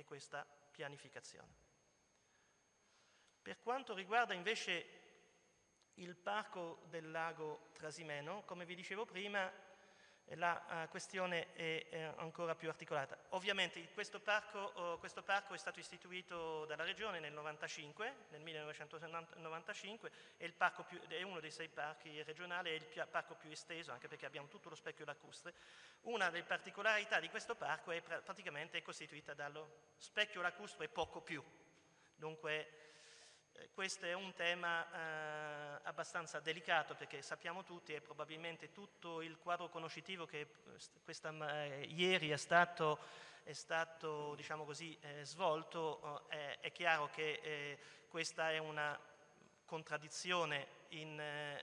e questa pianificazione. Per quanto riguarda invece il parco del lago Trasimeno, come vi dicevo prima, la uh, questione è, ancora più articolata. Ovviamente questo parco, uh, questo parco, è stato istituito dalla Regione nel 95, nel 1995, è, più, è, uno dei sei parchi regionali, è il parco più esteso, anche perché abbiamo tutto lo specchio lacustre. Una delle particolarità di questo parco è praticamente costituita dallo specchio lacustre e poco più. Dunque eh, questo è un tema eh, abbastanza delicato perché sappiamo tutti e probabilmente tutto il quadro conoscitivo che eh, questa, eh, ieri è stato, è stato diciamo così, eh, svolto, eh, è chiaro che questa è una contraddizione in,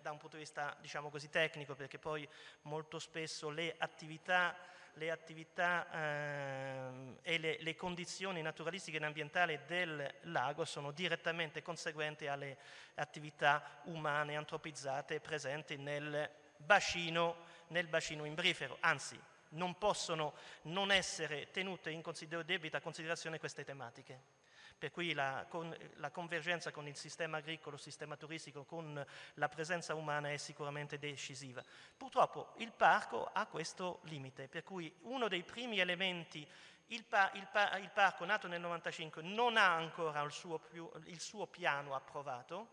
da un punto di vista diciamo così, tecnico perché poi molto spesso le attività le attività eh, e le, le, condizioni naturalistiche e ambientali del lago sono direttamente conseguenti alle attività umane antropizzate presenti nel bacino, nel bacino imbrifero, anzi non possono non essere tenute in debita considerazione queste tematiche per cui la, con, la, convergenza con il sistema agricolo, il sistema turistico, con la presenza umana è sicuramente decisiva. Purtroppo il parco ha questo limite, per cui uno dei primi elementi il, pa, il, pa, il, parco nato nel 95 non ha ancora il suo, più, il suo, piano approvato,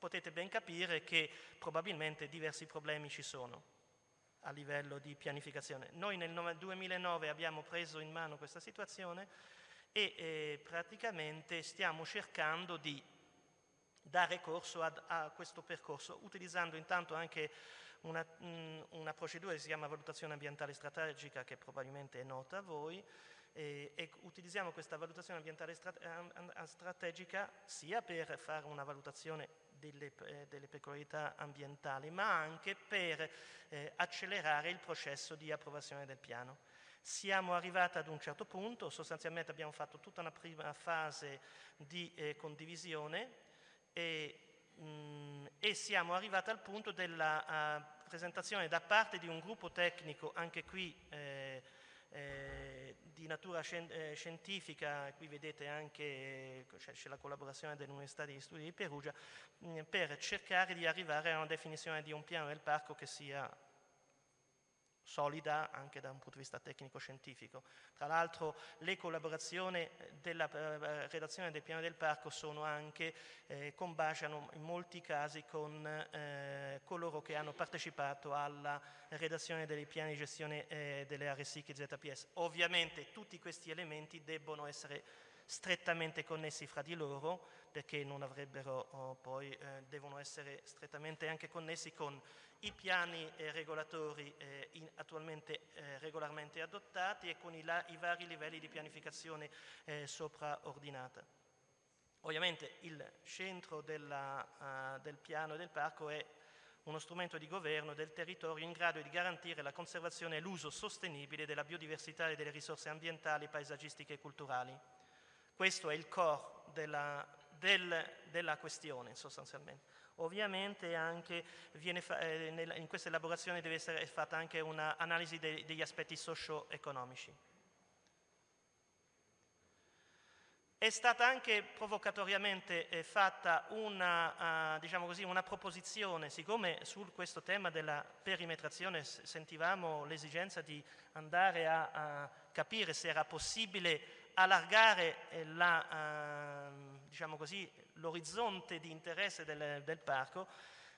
potete ben capire che probabilmente diversi problemi ci sono a livello di pianificazione. Noi nel 2009 abbiamo preso in mano questa situazione e eh, praticamente stiamo cercando di dare corso ad, a questo percorso utilizzando intanto anche una, mh, una, procedura che si chiama valutazione ambientale strategica che probabilmente è nota a voi e, e utilizziamo questa valutazione ambientale strategica sia per fare una valutazione delle, eh, delle peculiarità ambientali ma anche per eh, accelerare il processo di approvazione del piano. Siamo arrivati ad un certo punto, sostanzialmente abbiamo fatto tutta una prima fase di eh, condivisione e, mh, mm, e, siamo arrivati al punto della uh, presentazione da parte di un gruppo tecnico, anche qui eh, eh, di natura scien eh, scientifica, qui vedete anche c'è la collaborazione dell'Università degli Studi di Perugia, mh, mm, per cercare di arrivare a una definizione di un piano del parco che sia solida anche da un punto di vista tecnico-scientifico. Tra l'altro le collaborazioni della eh, redazione del piano del parco sono anche, eh, combaciano in molti casi con eh, coloro che hanno partecipato alla redazione dei piani di gestione eh, delle aree SIC e ZPS. Ovviamente tutti questi elementi debbono essere strettamente connessi fra di loro perché non avrebbero oh, poi, eh, devono essere strettamente anche connessi con i piani eh, regolatori eh, in, attualmente eh, regolarmente adottati e con i, la, i, vari livelli di pianificazione eh, sopraordinata. Ovviamente il centro della, uh, del piano del parco è uno strumento di governo del territorio in grado di garantire la conservazione e l'uso sostenibile della biodiversità e delle risorse ambientali, paesaggistiche e culturali. Questo è il core della, del, della questione sostanzialmente. Ovviamente anche fa, eh, in questa elaborazione deve essere fatta anche un'analisi de, degli aspetti socio-economici. È stata anche provocatoriamente eh, fatta una, uh, diciamo così, una, proposizione, siccome su questo tema della perimetrazione sentivamo l'esigenza di andare a, a, capire se era possibile allargare eh, la, uh, diciamo così, l'orizzonte di interesse del, del, parco,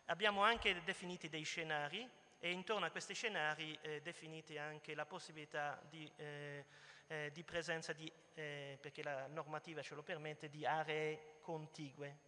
abbiamo anche definiti dei scenari e intorno a questi scenari eh, definiti anche la possibilità di, eh, eh, di presenza, di, eh, perché la normativa ce lo permette, di aree contigue.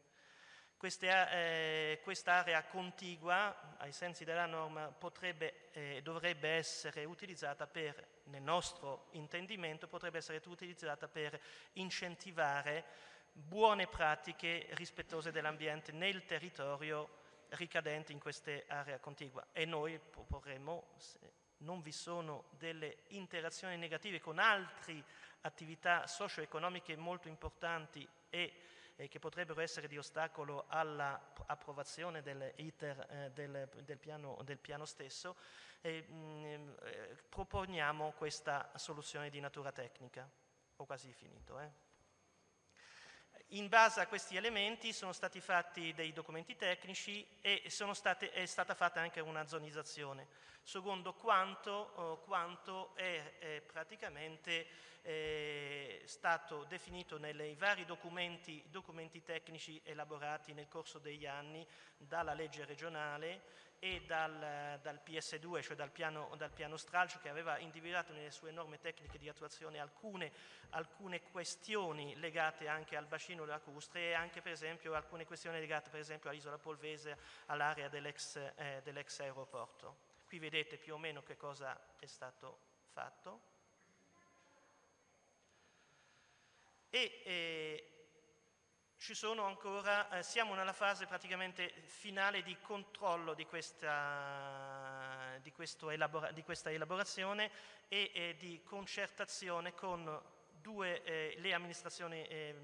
Queste, eh, quest'area contigua, ai sensi della norma, potrebbe e eh, dovrebbe essere utilizzata per, nel nostro intendimento, potrebbe essere utilizzata per incentivare buone pratiche rispettose dell'ambiente nel territorio ricadente in queste aree contigue e noi proporremo, se non vi sono delle interazioni negative con altre attività socio-economiche molto importanti e eh, che potrebbero essere di ostacolo all'approvazione dell'iter eh, del, del, piano, del, piano, stesso, eh, mh, proponiamo questa soluzione di natura tecnica. ho quasi finito. Eh. In base a questi elementi sono stati fatti dei documenti tecnici e state, è stata fatta anche una zonizzazione, secondo quanto, oh, quanto è, è, praticamente eh, stato definito nei vari documenti, documenti tecnici elaborati nel corso degli anni dalla legge regionale e dal, dal PS2, cioè dal piano, dal piano, stralcio, che aveva individuato nelle sue norme tecniche di attuazione alcune, alcune questioni legate anche al bacino lacustre e anche per esempio alcune questioni legate per esempio all'isola Polvese, all'area dell'ex, eh, dell'ex aeroporto. Qui vedete più o meno che cosa è stato fatto. E, eh, ancora, eh, siamo nella fase praticamente finale di controllo di questa, di elabora, di questa elaborazione e, e, di concertazione con due, eh, le amministrazioni eh,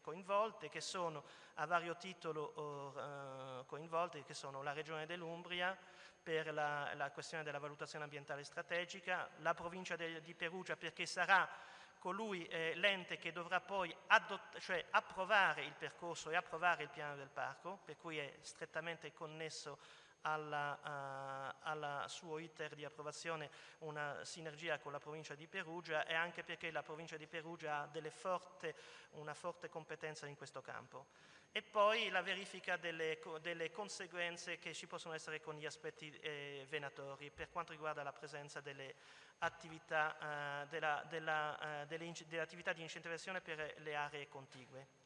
coinvolte che sono a vario titolo eh, coinvolte, che sono la Regione dell'Umbria per la, la, questione della valutazione ambientale strategica, la provincia de, di Perugia perché sarà colui è l'ente che dovrà poi cioè approvare il percorso e approvare il piano del parco, per cui è strettamente connesso alla, uh, alla, suo iter di approvazione una sinergia con la provincia di Perugia e anche perché la provincia di Perugia ha forte, una forte competenza in questo campo. E poi la verifica delle, delle conseguenze che ci possono essere con gli aspetti eh, venatori per quanto riguarda la presenza delle attività, eh, della, della, eh, delle, delle attività di incentivazione per le aree contigue.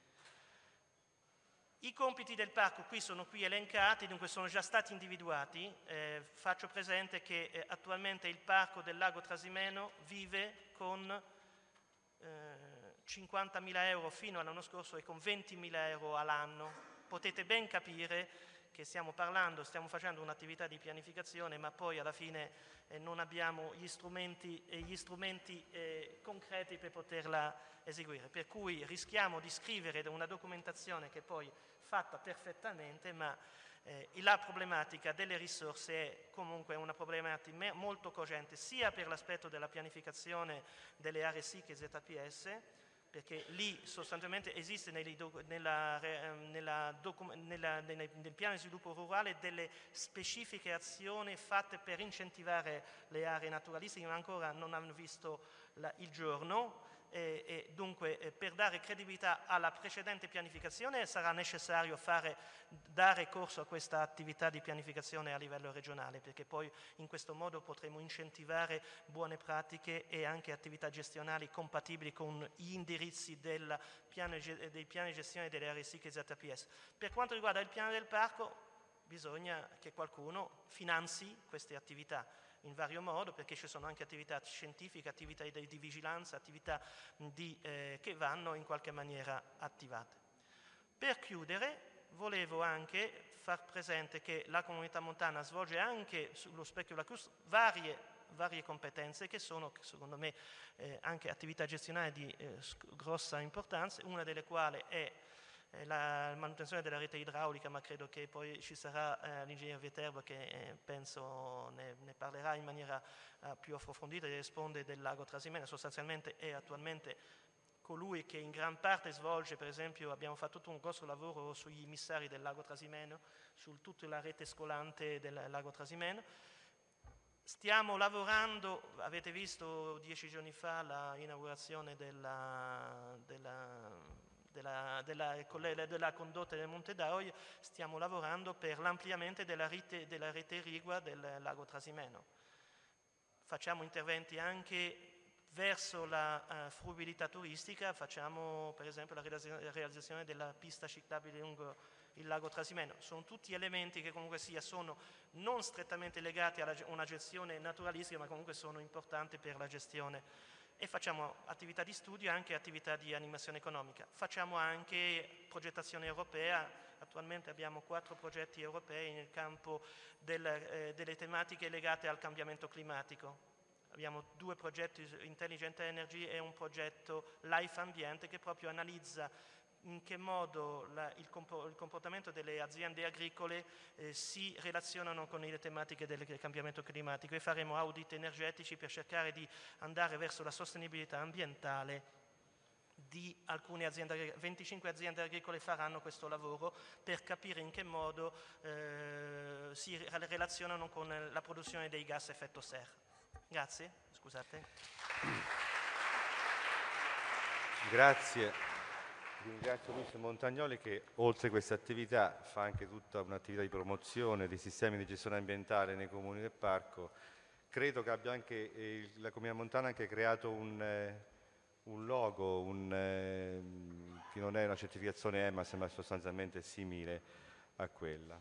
I compiti del parco qui sono qui elencati, dunque sono già stati individuati. Eh, faccio presente che eh, attualmente il parco del lago Trasimeno vive con eh, 50.000 euro fino all'anno scorso e con 20.000 euro all'anno. Potete ben capire che stiamo parlando, stiamo facendo un'attività di pianificazione, ma poi alla fine eh, non abbiamo gli strumenti, eh, gli strumenti eh, concreti per poterla eseguire. Per cui rischiamo di scrivere una documentazione che poi fatta perfettamente, ma eh, la problematica delle risorse è comunque una problematica molto cogente sia per l'aspetto della pianificazione delle aree SIC e ZPS, perché lì sostanzialmente esiste nella, ehm, nella, nella, nel piano di sviluppo rurale delle specifiche azioni fatte per incentivare le aree naturalistiche, ma ancora non hanno visto la, il giorno e, e dunque eh, per dare credibilità alla precedente pianificazione sarà necessario fare, dare corso a questa attività di pianificazione a livello regionale, perché poi in questo modo potremo incentivare buone pratiche e anche attività gestionali compatibili con gli indirizzi del piano, dei piani di gestione delle aree SIC e ZPS. Per quanto riguarda il piano del parco, bisogna che qualcuno finanzi queste attività in vario modo perché ci sono anche attività scientifiche, attività di, vigilanza, attività di, eh, che vanno in qualche maniera attivate. Per chiudere volevo anche far presente che la comunità montana svolge anche sullo specchio lacus varie varie competenze che sono secondo me eh, anche attività gestionali di eh, grossa importanza, una delle quali è la manutenzione della rete idraulica, ma credo che poi ci sarà eh, l'ingegnere Viterbo che eh, penso ne, ne, parlerà in maniera eh, più approfondita e risponde del lago Trasimeno, sostanzialmente è attualmente colui che in gran parte svolge, per esempio abbiamo fatto tutto un grosso lavoro sugli immissari del lago Trasimeno, su tutta la rete scolante del lago Trasimeno. Stiamo lavorando, avete visto dieci giorni fa l'inaugurazione della, della della, della, della condotta del Monte d'Aoio, stiamo lavorando per l'ampliamento della rete, della rete irrigua del lago Trasimeno. Facciamo interventi anche verso la uh, fruibilità turistica, facciamo per esempio la realizzazione della pista ciclabile lungo il lago Trasimeno. Sono tutti elementi che comunque sia sono non strettamente legati a una gestione naturalistica, ma comunque sono importanti per la gestione e facciamo attività di studio e anche attività di animazione economica. Facciamo anche progettazione europea, attualmente abbiamo quattro progetti europei nel campo del, eh, delle tematiche legate al cambiamento climatico. Abbiamo due progetti Intelligent Energy e un progetto Life Ambiente che proprio analizza in che modo la, il, comportamento delle aziende agricole eh, si relazionano con le tematiche del cambiamento climatico e faremo audit energetici per cercare di andare verso la sostenibilità ambientale di alcune aziende, 25 aziende agricole faranno questo lavoro per capire in che modo eh, si relazionano con la produzione dei gas effetto serra. Grazie, scusate. Grazie. Ringrazio Luis Montagnoli che oltre a questa attività fa anche tutta un'attività di promozione dei sistemi di gestione ambientale nei comuni del parco. Credo che abbia anche, eh, la Comunità Montana anche creato un, eh, un logo un, eh, che non è una certificazione EMA, ma sostanzialmente simile a quella.